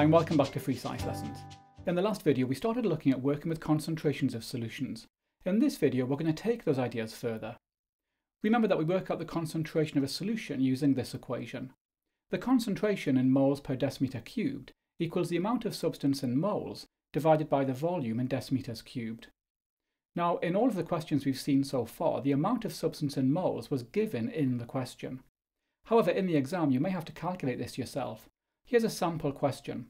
Hi and welcome back to Free Science Lessons. In the last video we started looking at working with concentrations of solutions. In this video we're going to take those ideas further. Remember that we work out the concentration of a solution using this equation. The concentration in moles per decimeter cubed equals the amount of substance in moles divided by the volume in decimeters cubed. Now, in all of the questions we've seen so far, the amount of substance in moles was given in the question. However, in the exam you may have to calculate this yourself. Here's a sample question.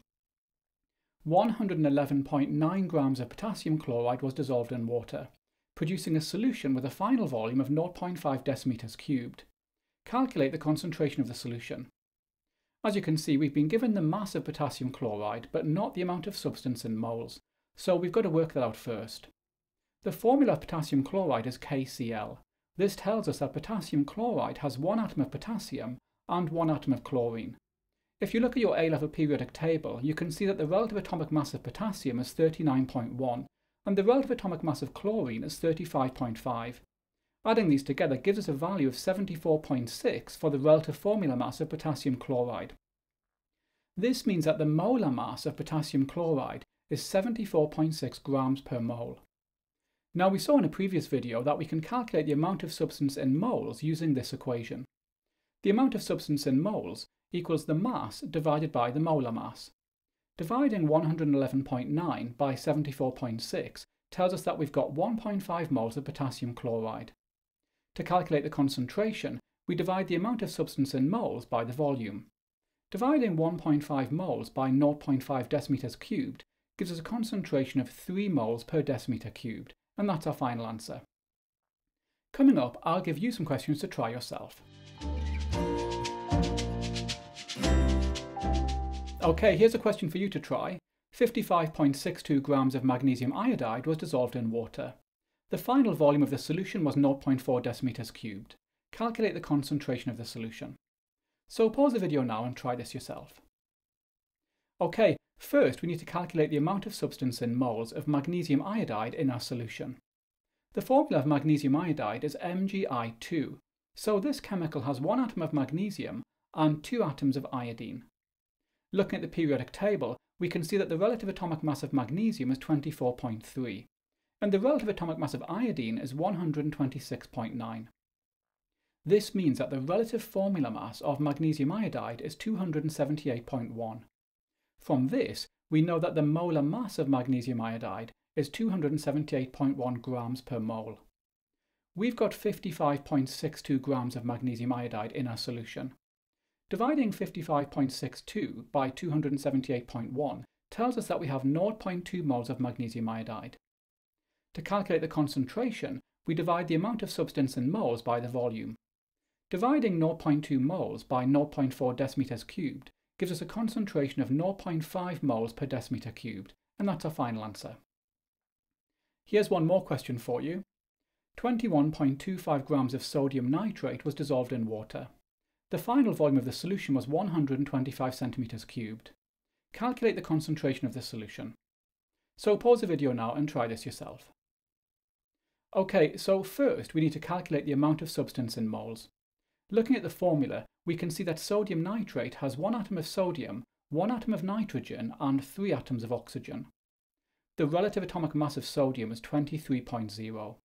111.9 grams of potassium chloride was dissolved in water, producing a solution with a final volume of 0.5 decimeters cubed. Calculate the concentration of the solution. As you can see, we've been given the mass of potassium chloride, but not the amount of substance in moles, so we've got to work that out first. The formula of potassium chloride is KCl. This tells us that potassium chloride has one atom of potassium and one atom of chlorine. If you look at your A-level periodic table, you can see that the relative atomic mass of potassium is 39.1 and the relative atomic mass of chlorine is 35.5. Adding these together gives us a value of 74.6 for the relative formula mass of potassium chloride. This means that the molar mass of potassium chloride is 74.6 grams per mole. Now we saw in a previous video that we can calculate the amount of substance in moles using this equation. The amount of substance in moles equals the mass divided by the molar mass. Dividing 111.9 by 74.6 tells us that we've got 1.5 moles of potassium chloride. To calculate the concentration, we divide the amount of substance in moles by the volume. Dividing 1.5 moles by 0.5 decimeters cubed gives us a concentration of 3 moles per decimeter cubed, and that's our final answer. Coming up, I'll give you some questions to try yourself. Okay, here's a question for you to try. 55.62 grams of magnesium iodide was dissolved in water. The final volume of the solution was 0.4 decimeters cubed. Calculate the concentration of the solution. So pause the video now and try this yourself. Okay, first we need to calculate the amount of substance in moles of magnesium iodide in our solution. The formula of magnesium iodide is MgI2, so this chemical has one atom of magnesium and two atoms of iodine. Looking at the periodic table, we can see that the relative atomic mass of magnesium is 24.3, and the relative atomic mass of iodine is 126.9. This means that the relative formula mass of magnesium iodide is 278.1. From this, we know that the molar mass of magnesium iodide is 278.1 grams per mole. We've got 55.62 grams of magnesium iodide in our solution, Dividing 55.62 by 278.1 tells us that we have 0.2 moles of magnesium iodide. To calculate the concentration, we divide the amount of substance in moles by the volume. Dividing 0.2 moles by 0.4 decimeters cubed gives us a concentration of 0.5 moles per decimeter cubed, and that's our final answer. Here's one more question for you. 21.25 grams of sodium nitrate was dissolved in water. The final volume of the solution was 125 centimeters cubed. Calculate the concentration of the solution. So pause the video now and try this yourself. Okay, so first we need to calculate the amount of substance in moles. Looking at the formula, we can see that sodium nitrate has one atom of sodium, one atom of nitrogen and three atoms of oxygen. The relative atomic mass of sodium is 23.0.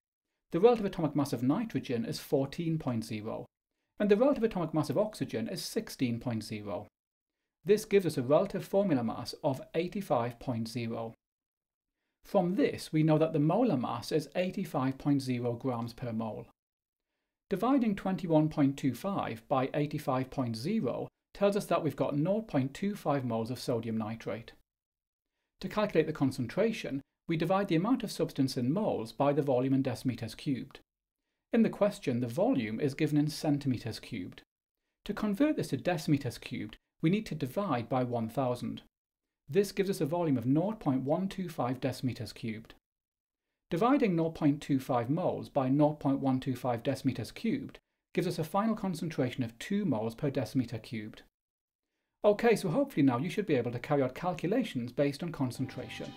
The relative atomic mass of nitrogen is 14.0 and the relative atomic mass of oxygen is 16.0. This gives us a relative formula mass of 85.0. From this, we know that the molar mass is 85.0 grams per mole. Dividing 21.25 by 85.0 tells us that we've got 0.25 moles of sodium nitrate. To calculate the concentration, we divide the amount of substance in moles by the volume in decimeters cubed. In the question, the volume is given in centimetres cubed. To convert this to decimeters cubed, we need to divide by 1000. This gives us a volume of 0.125 decimeters cubed. Dividing 0.25 moles by 0.125 decimeters cubed gives us a final concentration of 2 moles per decimeter cubed. Okay, so hopefully now you should be able to carry out calculations based on concentration.